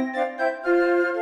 Música